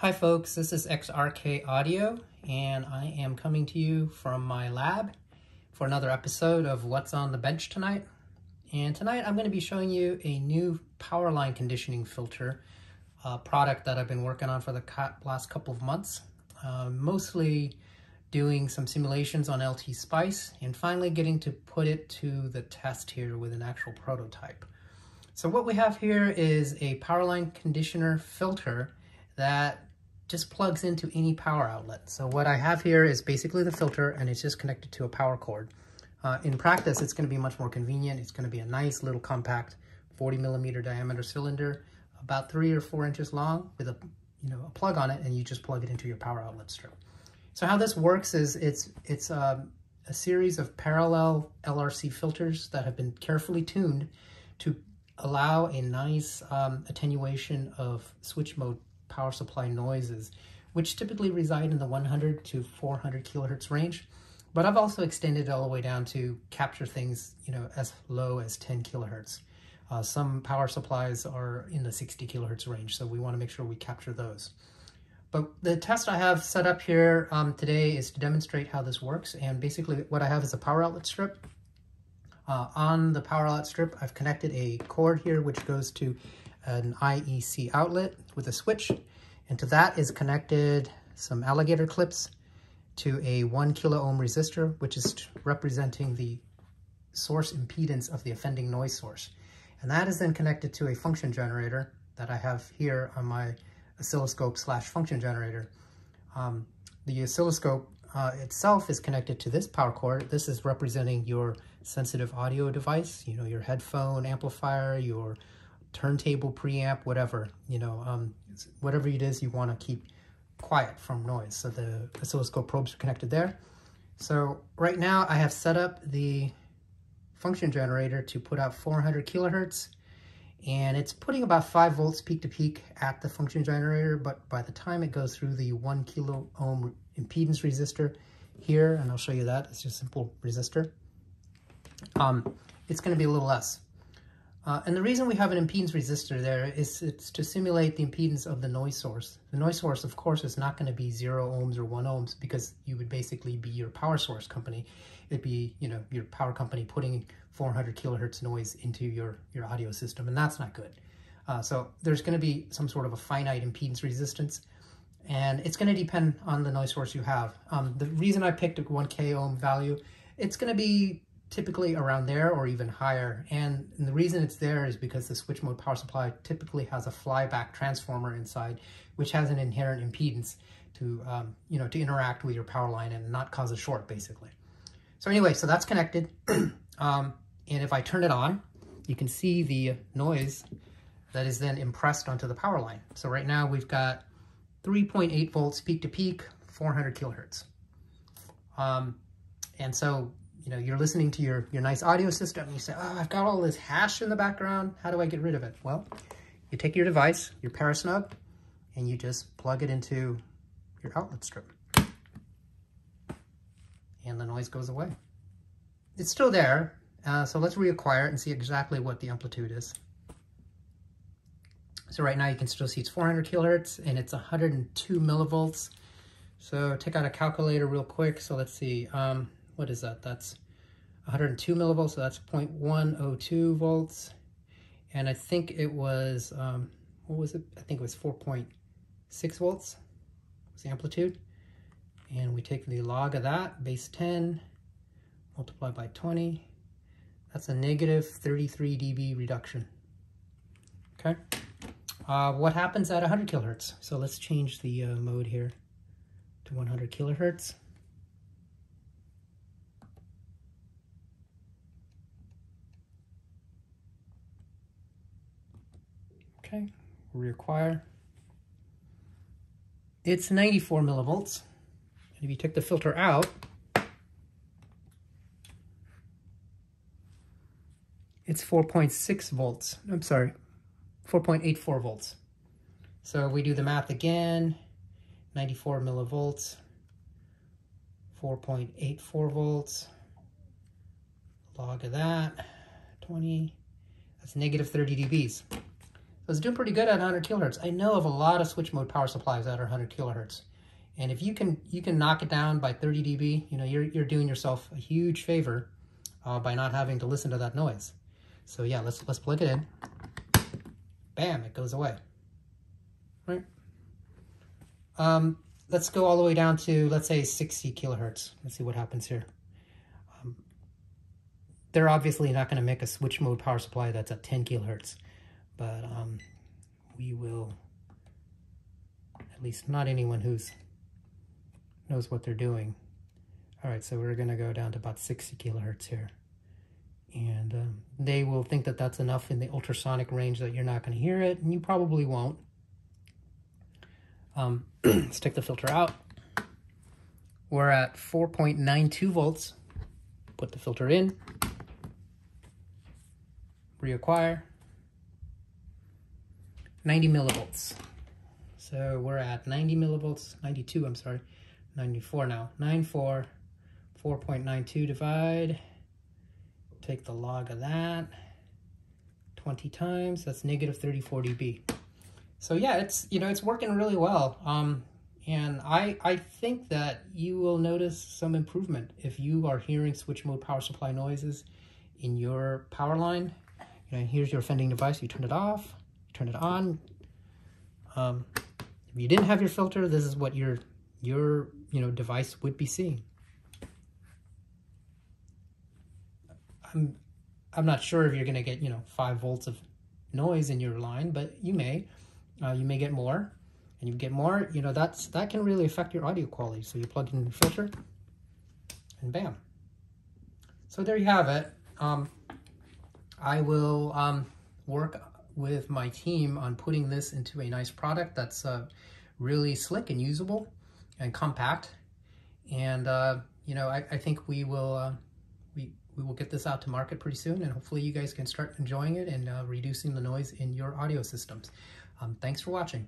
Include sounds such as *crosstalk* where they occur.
Hi folks, this is XRK Audio and I am coming to you from my lab for another episode of What's on the Bench tonight. And tonight I'm going to be showing you a new power line conditioning filter product that I've been working on for the last couple of months. Uh, mostly doing some simulations on LT Spice and finally getting to put it to the test here with an actual prototype. So what we have here is a power line conditioner filter that just plugs into any power outlet. So what I have here is basically the filter and it's just connected to a power cord. Uh, in practice, it's gonna be much more convenient. It's gonna be a nice little compact 40 millimeter diameter cylinder, about three or four inches long with a, you know, a plug on it and you just plug it into your power outlet strip. So how this works is it's, it's um, a series of parallel LRC filters that have been carefully tuned to allow a nice um, attenuation of switch mode power supply noises, which typically reside in the 100 to 400 kilohertz range. But I've also extended it all the way down to capture things, you know, as low as 10 kilohertz. Uh, some power supplies are in the 60 kilohertz range, so we want to make sure we capture those. But the test I have set up here um, today is to demonstrate how this works. And basically what I have is a power outlet strip. Uh, on the power outlet strip, I've connected a cord here, which goes to an IEC outlet with a switch. And to that is connected some alligator clips to a one kilo ohm resistor, which is representing the source impedance of the offending noise source. And that is then connected to a function generator that I have here on my oscilloscope slash function generator. Um, the oscilloscope uh, itself is connected to this power cord. This is representing your sensitive audio device, you know, your headphone amplifier, your turntable preamp, whatever, you know, um, whatever it is you want to keep quiet from noise. So the oscilloscope probes are connected there. So right now I have set up the function generator to put out 400 kilohertz and it's putting about 5 volts peak to peak at the function generator, but by the time it goes through the 1 kilo ohm impedance resistor here, and I'll show you that, it's just a simple resistor, um, it's going to be a little less. Uh, and the reason we have an impedance resistor there is it's to simulate the impedance of the noise source. The noise source, of course, is not going to be zero ohms or one ohms because you would basically be your power source company. It'd be, you know, your power company putting 400 kilohertz noise into your, your audio system, and that's not good. Uh, so there's going to be some sort of a finite impedance resistance, and it's going to depend on the noise source you have. Um, the reason I picked a 1k ohm value, it's going to be typically around there or even higher. And, and, the reason it's there is because the switch mode power supply typically has a flyback transformer inside, which has an inherent impedance to, um, you know, to interact with your power line and not cause a short, basically. So anyway, so that's connected. *clears throat* um, and if I turn it on, you can see the noise that is then impressed onto the power line. So right now we've got 3.8 volts peak to peak, 400 kilohertz. Um, and so you know, you're listening to your, your nice audio system and you say, oh, I've got all this hash in the background. How do I get rid of it? Well, you take your device, your ParaSnub, and you just plug it into your outlet strip. And the noise goes away. It's still there, uh, so let's reacquire it and see exactly what the amplitude is. So right now you can still see it's 400 kilohertz and it's 102 millivolts. So take out a calculator real quick. So let's see. Um, what is that? That's 102 millivolts, so that's 0.102 volts. And I think it was, um, what was it? I think it was 4.6 volts was the amplitude. And we take the log of that, base 10, multiply by 20. That's a negative 33 dB reduction. Okay. Uh, what happens at 100 kilohertz? So let's change the uh, mode here to 100 kilohertz. Okay, reacquire. It's 94 millivolts. And if you take the filter out, it's 4.6 volts. I'm sorry, 4.84 volts. So we do the math again, 94 millivolts, 4.84 volts, log of that, 20, that's negative 30 dBs. So it's doing pretty good at 100 kilohertz. I know of a lot of switch mode power supplies that are 100 kilohertz. And if you can you can knock it down by 30 dB, you know, you're, you're doing yourself a huge favor uh, by not having to listen to that noise. So yeah, let's, let's plug it in. Bam, it goes away. Right? Um, let's go all the way down to, let's say 60 kilohertz. Let's see what happens here. Um, they're obviously not going to make a switch mode power supply that's at 10 kilohertz, but um, we will, at least not anyone who's knows what they're doing. All right, so we're going to go down to about 60 kilohertz here. And um, they will think that that's enough in the ultrasonic range that you're not going to hear it, and you probably won't. Um, *clears throat* stick the filter out. We're at 4.92 volts. Put the filter in. Reacquire. 90 millivolts. So we're at 90 millivolts, 92, I'm sorry. 94 now. 94, 4.92 divide. Take the log of that. 20 times, that's negative 34 dB. So yeah, it's, you know, it's working really well. Um, and I, I think that you will notice some improvement if you are hearing switch mode power supply noises in your power line. You know, here's your fending device. You turn it off, turn it on. Um, if you didn't have your filter, this is what your your you know device would be seeing. I'm I'm not sure if you're going to get you know five volts of noise in your line, but you may. Uh, you may get more, and you get more. You know that's that can really affect your audio quality. So you plug in the filter, and bam. So there you have it. Um, I will um, work with my team on putting this into a nice product that's uh, really slick and usable and compact. And, uh, you know, I, I, think we will, uh, we, we will get this out to market pretty soon and hopefully you guys can start enjoying it and uh, reducing the noise in your audio systems. Um, thanks for watching.